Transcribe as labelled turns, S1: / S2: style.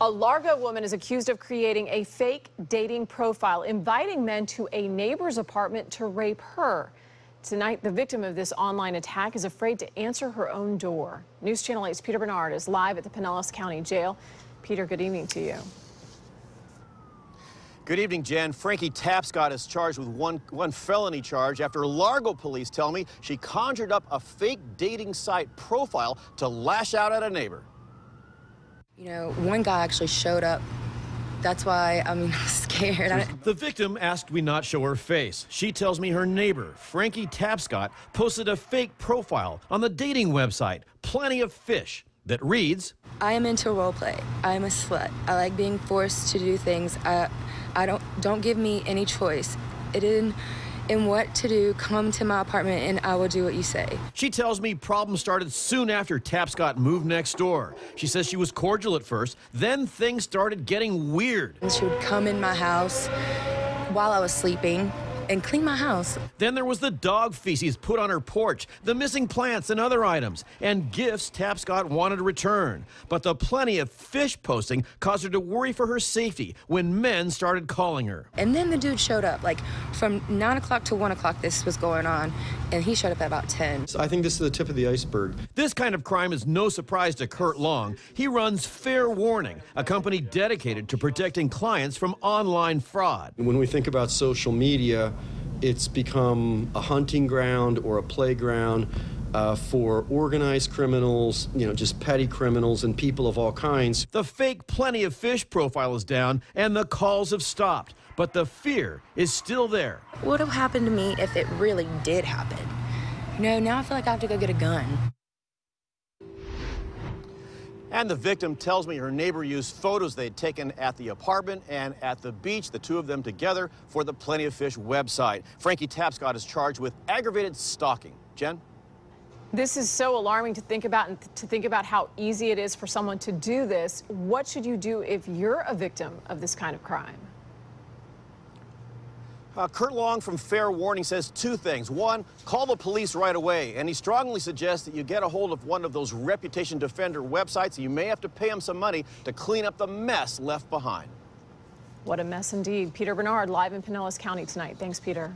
S1: A Largo woman is accused of creating a fake dating profile, inviting men to a neighbor's apartment to rape her. Tonight, the victim of this online attack is afraid to answer her own door. News Channel 8's Peter Bernard is live at the Pinellas County Jail. Peter, good evening to you.
S2: Good evening, Jen. Frankie Tapscott is charged with one, one felony charge after Largo police tell me she conjured up a fake dating site profile to lash out at a neighbor.
S3: You know, one guy actually showed up. That's why I'm scared.
S4: The victim asked we not show her face. She tells me her neighbor, Frankie Tapscott, posted a fake profile on the dating website, Plenty of Fish, that reads
S3: I am into role play. I am a slut. I like being forced to do things. I, I don't don't give me any choice. It in in what to do, come to my apartment and I will do what you say.
S4: She tells me problems started soon after Tapscott moved next door. She says she was cordial at first, then things started getting weird.
S3: And she would come in my house while I was sleeping and clean my house.
S4: Then there was the dog feces put on her porch, the missing plants and other items, and gifts Tapscott wanted to return. But the plenty of fish posting caused her to worry for her safety when men started calling her.
S3: And then the dude showed up, like from 9 o'clock to 1 o'clock this was going on, and he showed up at about 10.
S5: So I think this is the tip of the iceberg.
S4: This kind of crime is no surprise to Kurt Long. He runs Fair Warning, a company dedicated to protecting clients from online fraud.
S5: When we think about social media, it's become a hunting ground or a playground uh, for organized criminals, you know, just petty criminals and people of all kinds.
S4: The fake Plenty of Fish profile is down and the calls have stopped, but the fear is still there.
S3: What would have happened to me if it really did happen? You know, now I feel like I have to go get a gun.
S2: And the victim tells me her neighbor used photos they'd taken at the apartment and at the beach, the two of them together, for the Plenty of Fish website. Frankie Tapscott is charged with aggravated stalking. Jen?
S1: This is so alarming to think about and to think about how easy it is for someone to do this. What should you do if you're a victim of this kind of crime?
S2: Uh, Kurt Long from Fair Warning says two things. One, call the police right away. And he strongly suggests that you get a hold of one of those Reputation Defender websites. You may have to pay him some money to clean up the mess left behind.
S1: What a mess indeed. Peter Bernard live in Pinellas County tonight. Thanks, Peter.